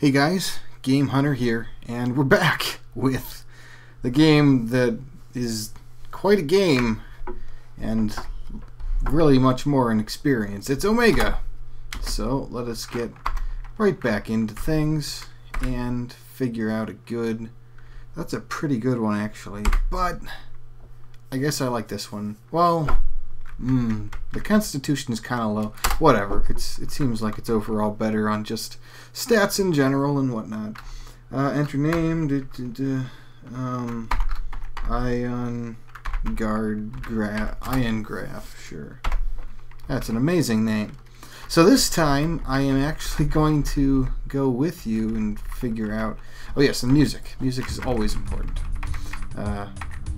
Hey guys, Game Hunter here, and we're back with the game that is quite a game and really much more an experience. It's Omega. So let us get right back into things and figure out a good. That's a pretty good one actually, but I guess I like this one. Well, mm, the Constitution is kind of low. Whatever. It's it seems like it's overall better on just stats in general and whatnot. Uh, enter name. duh, duh, duh, um, ion guard graph. Ion graph. Sure. That's an amazing name. So this time I am actually going to go with you and figure out. Oh yes, the music. Music is always important. Uh,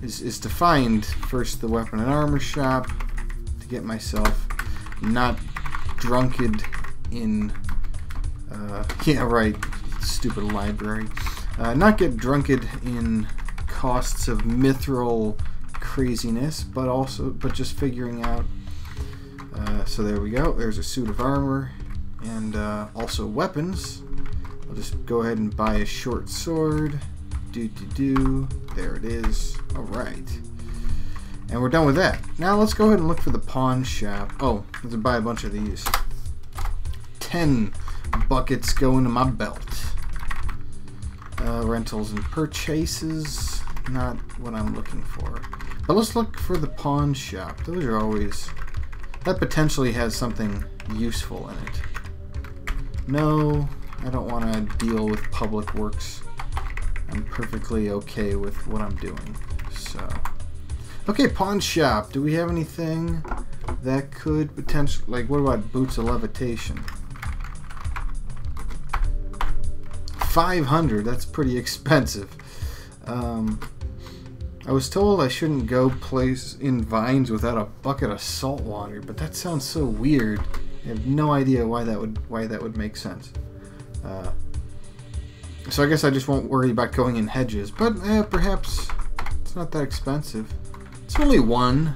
is is to find first the weapon and armor shop get myself not drunked in. Uh, yeah, right. Stupid library. Uh, not get drunked in costs of mithril craziness, but also, but just figuring out. Uh, so there we go. There's a suit of armor, and uh, also weapons. I'll just go ahead and buy a short sword. Do do do. There it is. All right. And we're done with that. Now let's go ahead and look for the pawn shop. Oh, let's buy a bunch of these. Ten buckets go into my belt. Uh, rentals and purchases. Not what I'm looking for. But let's look for the pawn shop. Those are always... That potentially has something useful in it. No, I don't want to deal with public works. I'm perfectly okay with what I'm doing. So... Okay, pawn shop. Do we have anything that could potentially... Like, what about boots of levitation? 500 that's pretty expensive um, I was told I shouldn't go place in vines without a bucket of salt water but that sounds so weird I have no idea why that would why that would make sense uh, so I guess I just won't worry about going in hedges but eh, perhaps it's not that expensive it's only one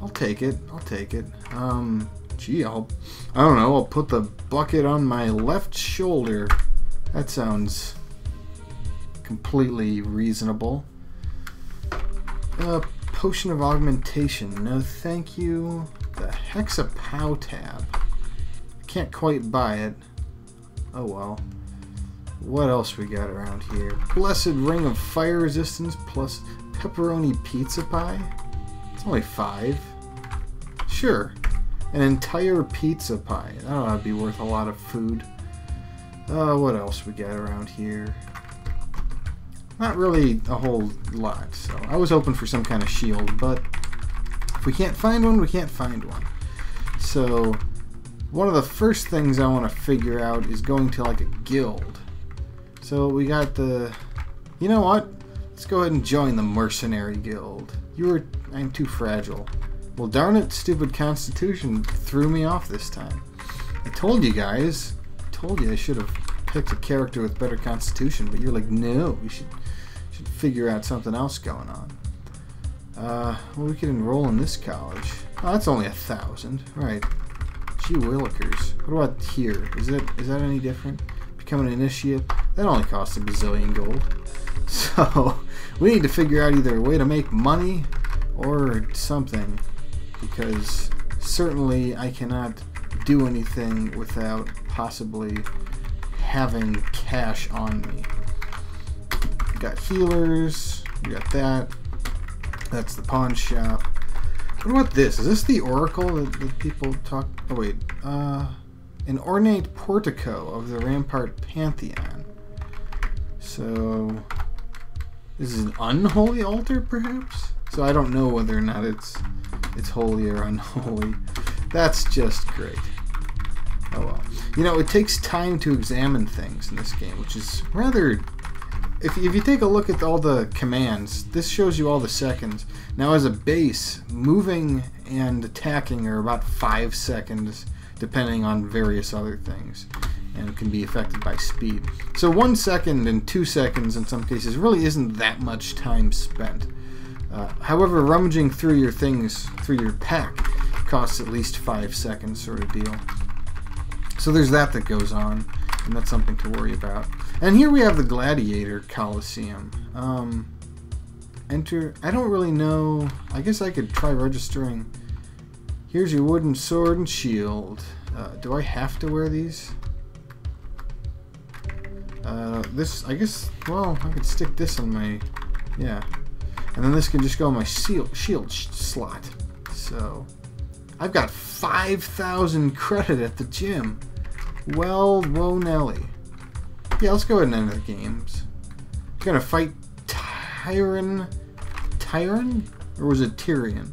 I'll take it I'll take it um, gee I'll I don't know I'll put the bucket on my left shoulder that sounds completely reasonable. Uh, potion of augmentation. No, thank you. The Hexapow tab. Can't quite buy it. Oh well. What else we got around here? Blessed Ring of Fire Resistance plus Pepperoni Pizza Pie? It's only five. Sure. An entire pizza pie. That ought to be worth a lot of food. Uh, what else we got around here? Not really a whole lot, so I was hoping for some kind of shield, but if we can't find one, we can't find one. So, one of the first things I want to figure out is going to like a guild. So we got the... You know what? Let's go ahead and join the Mercenary Guild. You were... I'm too fragile. Well, darn it, stupid Constitution threw me off this time. I told you guys I told you I should have picked a character with better constitution, but you're like, no, we should should figure out something else going on. Uh, well, we could enroll in this college. Oh, that's only a thousand, right? Gee willikers. What about here? Is that is that any different? Become an initiate? That only costs a bazillion gold. So we need to figure out either a way to make money or something, because certainly I cannot do anything without possibly having cash on me. We got healers. We got that. That's the pawn shop. What about this? Is this the oracle that, that people talk? Oh wait, uh, an ornate portico of the Rampart Pantheon. So, this is an unholy altar, perhaps. So I don't know whether or not it's it's holy or unholy. That's just great. Oh well. You know, it takes time to examine things in this game, which is rather. If, if you take a look at all the commands, this shows you all the seconds. Now, as a base, moving and attacking are about 5 seconds, depending on various other things, and can be affected by speed. So, 1 second and 2 seconds in some cases really isn't that much time spent. Uh, however, rummaging through your things, through your pack, costs at least 5 seconds, sort of deal. So there's that that goes on. and that's something to worry about. And here we have the Gladiator Coliseum. Um, enter. I don't really know. I guess I could try registering. Here's your wooden sword and shield. Uh, do I have to wear these? Uh, this, I guess, well, I could stick this on my, yeah. And then this can just go on my shield, shield sh slot. So, I've got 5,000 credit at the gym. Well, whoa Nelly. Yeah, let's go ahead and end the games. Gonna fight Tyron. Tyron? Or was it Tyrion?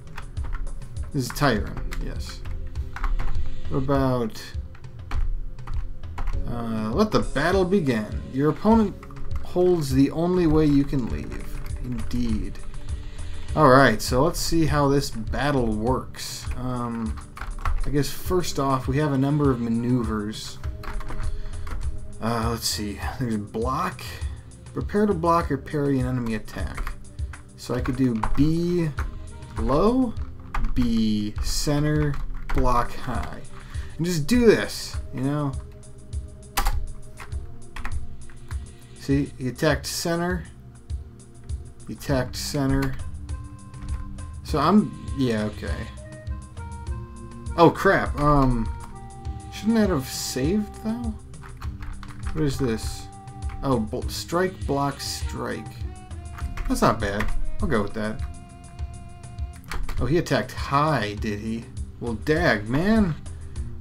This is Tyron, yes. About... Uh, let the battle begin. Your opponent holds the only way you can leave. Indeed. Alright, so let's see how this battle works. Um, I guess first off, we have a number of maneuvers. Uh, let's see. There's block. Prepare to block or parry an enemy attack. So I could do B low, B center, block high. And just do this, you know? See, he attacked center. He attacked center. So I'm, yeah, okay. Oh crap, um, shouldn't that have saved though? What is this? Oh, strike, block, strike. That's not bad. I'll go with that. Oh, he attacked high, did he? Well, dag, man.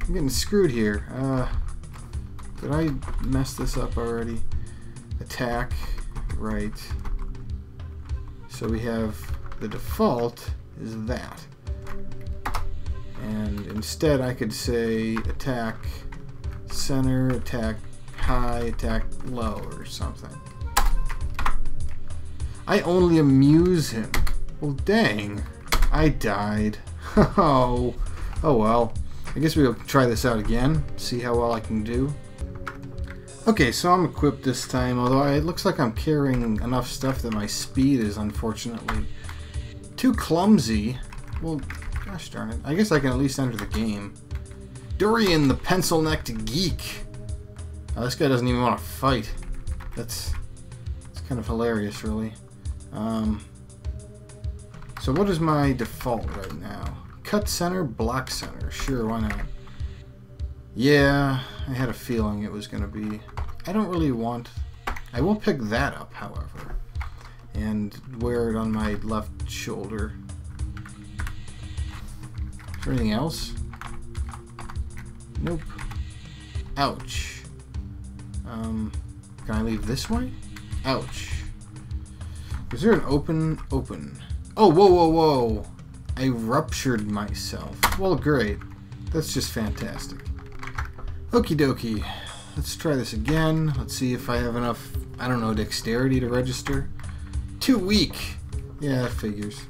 I'm getting screwed here. Uh, did I mess this up already? Attack, right. So we have the default is that. And instead I could say attack center, attack high, attack low, or something. I only amuse him. Well, dang. I died. oh. Oh well. I guess we'll try this out again. See how well I can do. Okay, so I'm equipped this time, although it looks like I'm carrying enough stuff that my speed is unfortunately too clumsy. Well, gosh darn it. I guess I can at least enter the game. Durian the pencil-necked geek. Oh, this guy doesn't even want to fight. That's, that's kind of hilarious, really. Um, so what is my default right now? Cut center, block center. Sure, why not? Yeah, I had a feeling it was going to be... I don't really want... I will pick that up, however, and wear it on my left shoulder. Is there anything else? Nope. Ouch. Um, can I leave this way? Ouch. Is there an open... Open. Oh, whoa, whoa, whoa. I ruptured myself. Well, great. That's just fantastic. Okie dokie. Let's try this again. Let's see if I have enough, I don't know, dexterity to register. Too weak. Yeah, figures.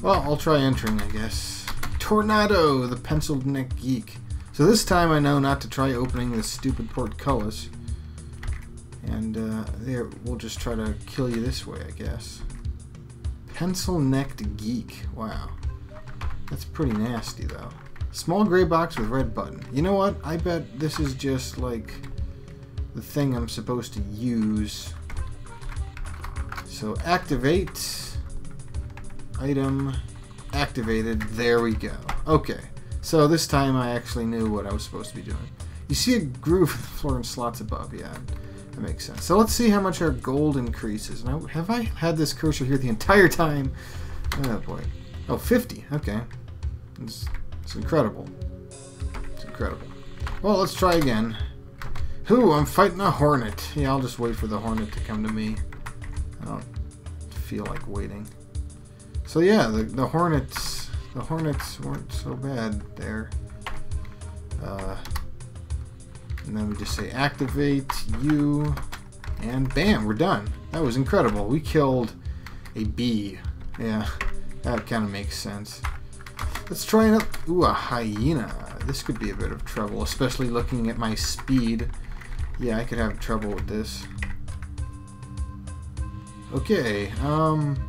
Well, I'll try entering, I guess. Tornado, the penciled neck geek. So this time I know not to try opening this stupid portcullis. And uh, there, we'll just try to kill you this way, I guess. Pencil-necked geek. Wow. That's pretty nasty, though. Small gray box with red button. You know what? I bet this is just, like, the thing I'm supposed to use. So, activate. Item. Activated. There we go. Okay. So this time I actually knew what I was supposed to be doing. You see a groove in the floor and slots above. Yeah, that makes sense. So let's see how much our gold increases. Now, have I had this cursor here the entire time? Oh boy. Oh, 50. Okay. It's, it's incredible. It's incredible. Well, let's try again. Who? I'm fighting a hornet. Yeah, I'll just wait for the hornet to come to me. I don't feel like waiting. So yeah, the, the hornets the Hornets weren't so bad there. Uh, and then we just say activate you, and bam, we're done. That was incredible. We killed a bee. Yeah, that kind of makes sense. Let's try it. Ooh, a hyena. This could be a bit of trouble, especially looking at my speed. Yeah, I could have trouble with this. Okay, um...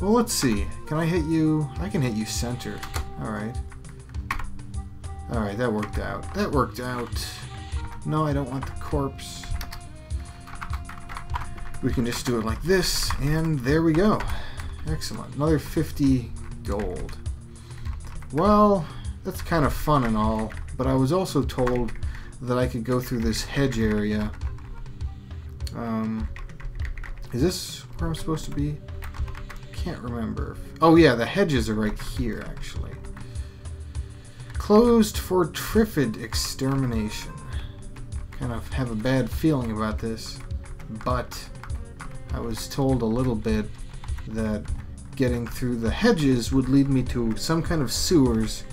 Well, let's see. Can I hit you? I can hit you center. Alright. Alright, that worked out. That worked out. No, I don't want the corpse. We can just do it like this, and there we go. Excellent. Another 50 gold. Well, that's kind of fun and all, but I was also told that I could go through this hedge area. Um, is this where I'm supposed to be? Can't remember. Oh yeah, the hedges are right here, actually. Closed for Triffid extermination. Kind of have a bad feeling about this, but I was told a little bit that getting through the hedges would lead me to some kind of sewers,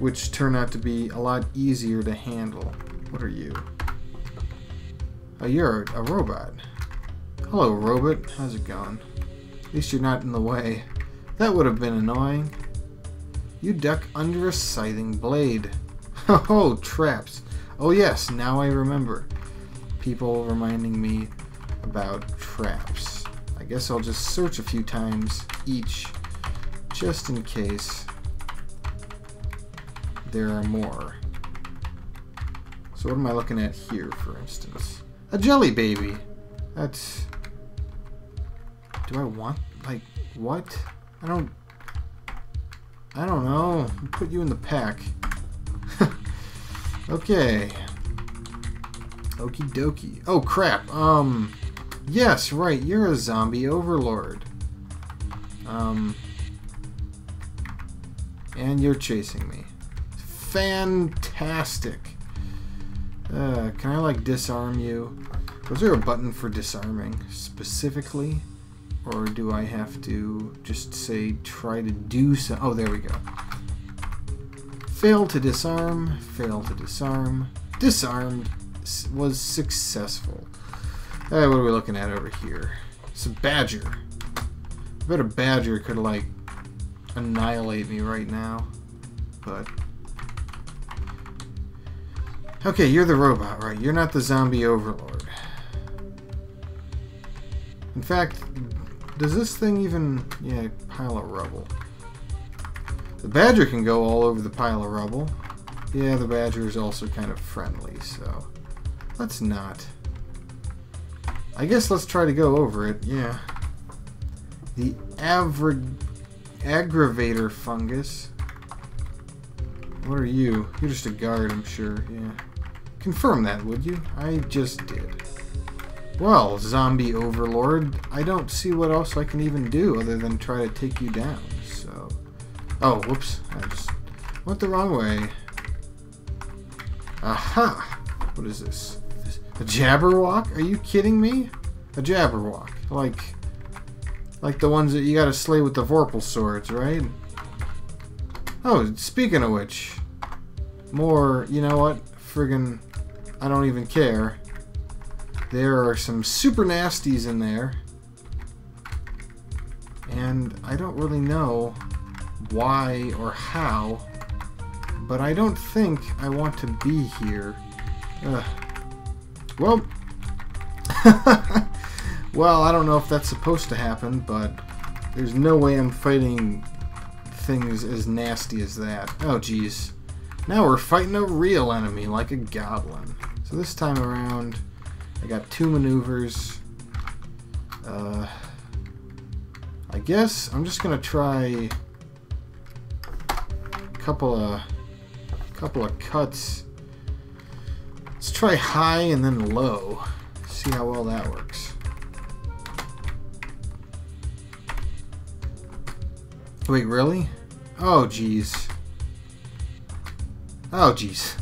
which turn out to be a lot easier to handle. What are you? Oh, you're a robot. Hello, robot. How's it going? At least you're not in the way. That would have been annoying. You duck under a scything blade. Oh, traps. Oh yes, now I remember. People reminding me about traps. I guess I'll just search a few times each, just in case there are more. So what am I looking at here, for instance? A jelly baby! That's... Do I want... Like, what? I don't... I don't know. Put you in the pack. okay. Okie dokie. Oh, crap. Um... Yes, right. You're a zombie overlord. Um... And you're chasing me. Fantastic. Uh, can I, like, disarm you? Was there a button for disarming specifically? Or do I have to just say try to do so? Oh, there we go. Fail to disarm, fail to disarm, disarmed was successful. Alright, what are we looking at over here? It's a badger. I bet a badger could, like, annihilate me right now. But... Okay, you're the robot, right? You're not the zombie overlord. In fact, does this thing even... Yeah, pile of rubble. The badger can go all over the pile of rubble. Yeah, the badger is also kind of friendly, so... Let's not. I guess let's try to go over it, yeah. The aggravator fungus. What are you? You're just a guard, I'm sure, yeah. Confirm that, would you? I just did. Well, zombie overlord, I don't see what else I can even do other than try to take you down, so... Oh, whoops. I just went the wrong way. Aha! What is this? A Jabberwock? Are you kidding me? A Jabberwock. Like... Like the ones that you gotta slay with the Vorpal swords, right? Oh, speaking of which... More, you know what? Friggin' I don't even care. There are some super nasties in there. And I don't really know why or how, but I don't think I want to be here. Ugh. Well, well, I don't know if that's supposed to happen, but there's no way I'm fighting things as nasty as that. Oh, jeez. Now we're fighting a real enemy, like a goblin. So this time around, I got two maneuvers. Uh, I guess I'm just gonna try a couple of couple of cuts. Let's try high and then low. See how well that works. Wait, really? Oh, jeez. Oh, jeez.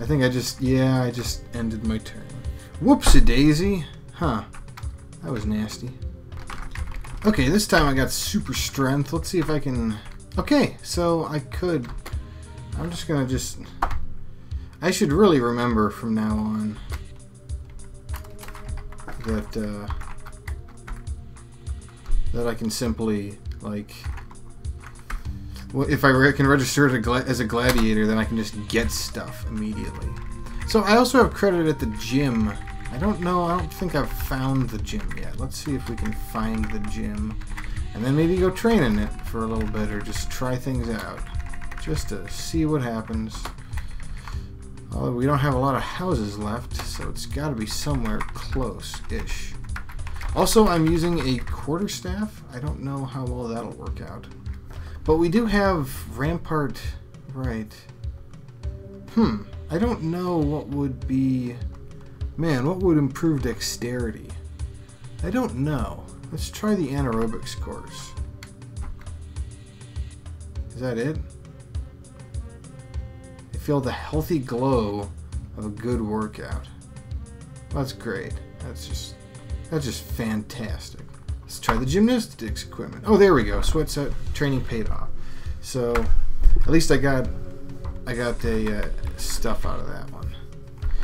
I think I just, yeah, I just ended my turn. Whoopsie daisy. Huh. That was nasty. Okay, this time I got super strength. Let's see if I can... Okay, so I could... I'm just gonna just... I should really remember from now on that, uh, that I can simply, like... Well, if I can register as a gladiator, then I can just get stuff immediately. So I also have credit at the gym I don't know, I don't think I've found the gym yet. Let's see if we can find the gym. And then maybe go train in it for a little bit or just try things out. Just to see what happens. Well, we don't have a lot of houses left, so it's got to be somewhere close-ish. Also, I'm using a quarterstaff. I don't know how well that'll work out. But we do have Rampart... Right. Hmm. I don't know what would be... Man, what would improve dexterity? I don't know. Let's try the anaerobics course. Is that it? I feel the healthy glow of a good workout. That's great. That's just that's just fantastic. Let's try the gymnastics equipment. Oh, there we go. Sweat set training paid off. So at least I got I got the uh, stuff out of that one.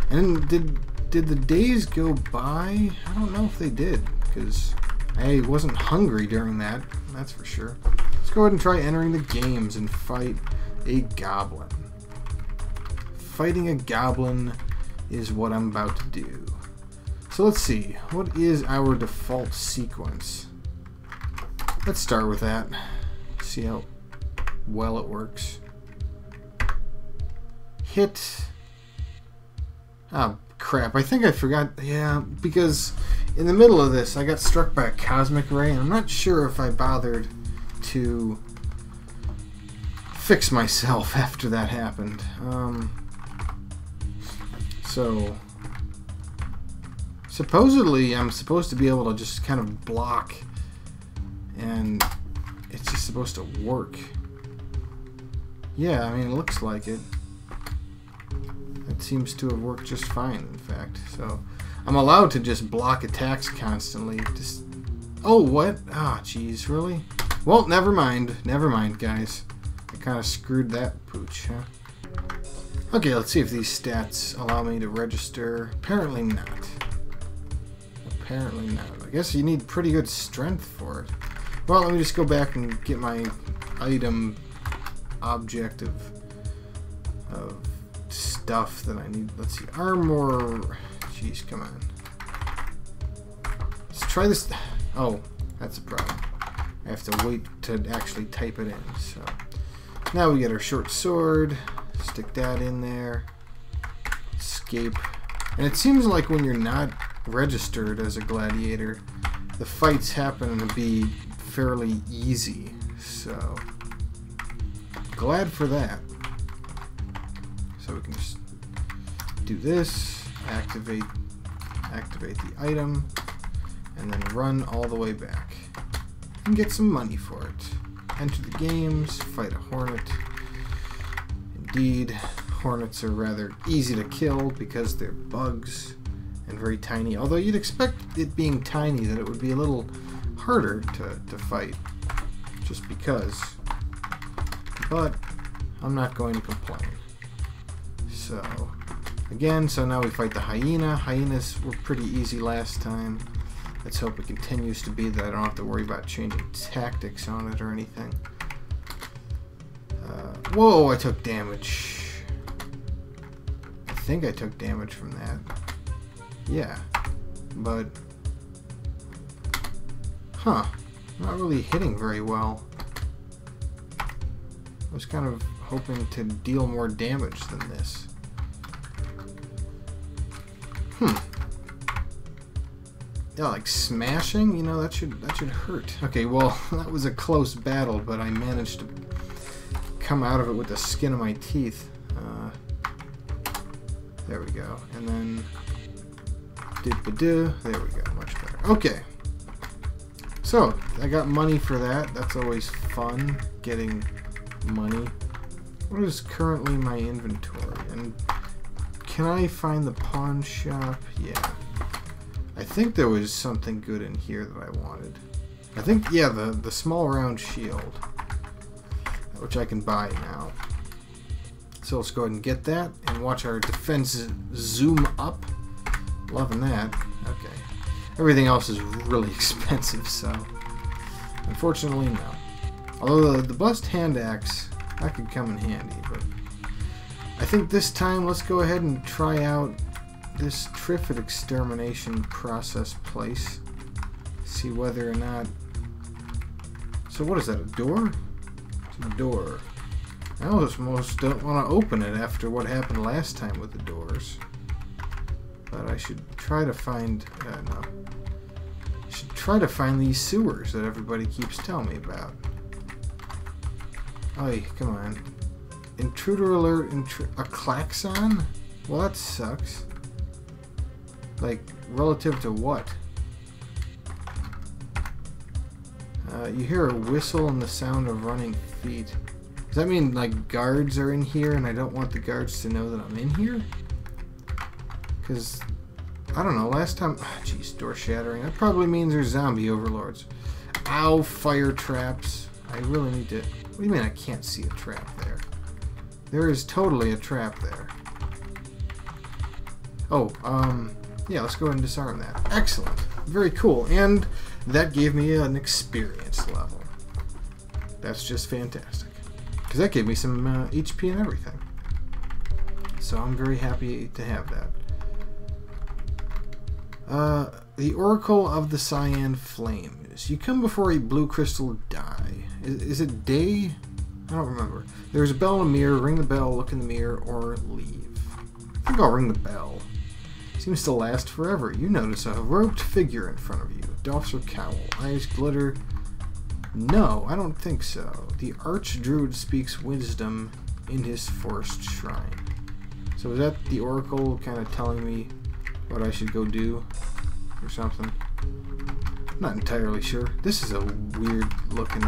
And did did the days go by? I don't know if they did because I wasn't hungry during that. That's for sure. Let's go ahead and try entering the games and fight a goblin. Fighting a goblin is what I'm about to do. So let's see. What is our default sequence? Let's start with that. See how well it works. Hit. Oh, crap. I think I forgot. Yeah, because in the middle of this, I got struck by a cosmic ray, and I'm not sure if I bothered to fix myself after that happened. Um, so, supposedly, I'm supposed to be able to just kind of block, and it's just supposed to work. Yeah, I mean, it looks like it. It seems to have worked just fine, in fact. So, I'm allowed to just block attacks constantly. Just, oh, what? Ah, oh, jeez, really? Well, never mind. Never mind, guys. I kind of screwed that pooch, huh? Okay, let's see if these stats allow me to register. Apparently not. Apparently not. I guess you need pretty good strength for it. Well, let me just go back and get my item object of, of stuff that I need. Let's see. Armor. Jeez, come on. Let's try this. Oh, that's a problem. I have to wait to actually type it in. So now we get our short sword. Stick that in there. Escape. And it seems like when you're not registered as a gladiator, the fights happen to be fairly easy. So glad for that. So we can just do this, activate activate the item, and then run all the way back and get some money for it. Enter the games, fight a hornet. Indeed, hornets are rather easy to kill because they're bugs and very tiny. Although you'd expect it being tiny that it would be a little harder to, to fight just because. But I'm not going to complain. So, again, so now we fight the hyena. Hyenas were pretty easy last time. Let's hope it continues to be that I don't have to worry about changing tactics on it or anything. Uh, whoa, I took damage. I think I took damage from that. Yeah. But... Huh. Not really hitting very well. I was kind of hoping to deal more damage than this. Hmm. Yeah, like smashing, you know, that should that should hurt. Okay, well, that was a close battle, but I managed to come out of it with the skin of my teeth. Uh, there we go. And then there we go, much better. Okay. So, I got money for that. That's always fun, getting money. What is currently my inventory? And can I find the pawn shop? Yeah. I think there was something good in here that I wanted. I think, yeah, the, the small round shield. Which I can buy now. So let's go ahead and get that and watch our defense zoom up. Loving that. Okay. Everything else is really expensive, so... Unfortunately, no. Although the, the bust hand axe, that could come in handy, but... I think this time, let's go ahead and try out this Triffid extermination process place. See whether or not... So what is that, a door? It's a door. I almost don't want to open it after what happened last time with the doors. But I should try to find... Uh, no. I should try to find these sewers that everybody keeps telling me about. Oh, come on. Intruder alert, intru a klaxon? Well, that sucks. Like, relative to what? Uh, you hear a whistle and the sound of running feet. Does that mean, like, guards are in here and I don't want the guards to know that I'm in here? Because, I don't know, last time... Jeez, door shattering. That probably means there's zombie overlords. Ow, fire traps. I really need to... What do you mean I can't see a trap there? There is totally a trap there. Oh, um... Yeah, let's go ahead and disarm that. Excellent. Very cool. And that gave me an experience level. That's just fantastic. Because that gave me some uh, HP and everything. So I'm very happy to have that. Uh, the Oracle of the Cyan Flames. You come before a blue crystal die. Is, is it day? I don't remember. There's a bell in a mirror. Ring the bell, look in the mirror, or leave. I think I'll ring the bell. Seems to last forever. You notice a robed figure in front of you. Doffs her cowl. Eyes glitter. No, I don't think so. The Archdruid speaks wisdom in his forest shrine. So is that the Oracle kind of telling me what I should go do? Or something? Not entirely sure. This is a weird looking...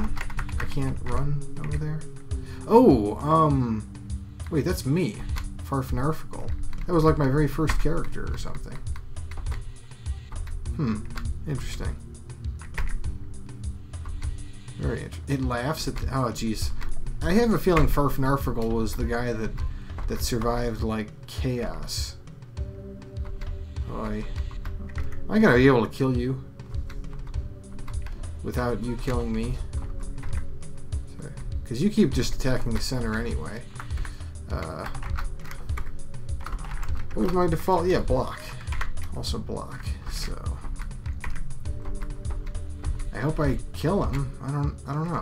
I can't run over there? Oh, um... Wait, that's me. Farfnarfical. That was like my very first character or something. Hmm. Interesting. Very interesting. It laughs at... The, oh, jeez. I have a feeling Farfnarfical was the guy that that survived, like, chaos. I gotta be able to kill you. Without you killing me. Because you keep just attacking the center anyway. Uh, what was my default? Yeah, block. Also block, so... I hope I kill him. I don't, I don't know.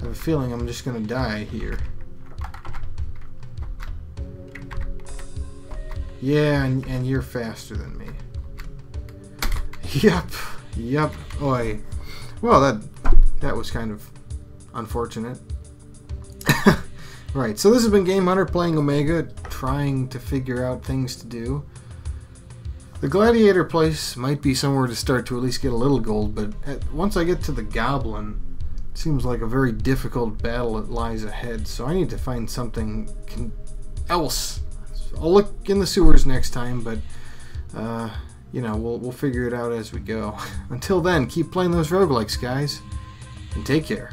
I have a feeling I'm just gonna die here. Yeah, and, and you're faster than me. Yep, yep. Oi. Well, that that was kind of unfortunate. right, so this has been Game Hunter playing Omega trying to figure out things to do. The gladiator place might be somewhere to start to at least get a little gold, but at, once I get to the goblin, it seems like a very difficult battle that lies ahead, so I need to find something else. I'll look in the sewers next time, but, uh, you know, we'll, we'll figure it out as we go. Until then, keep playing those roguelikes, guys, and take care.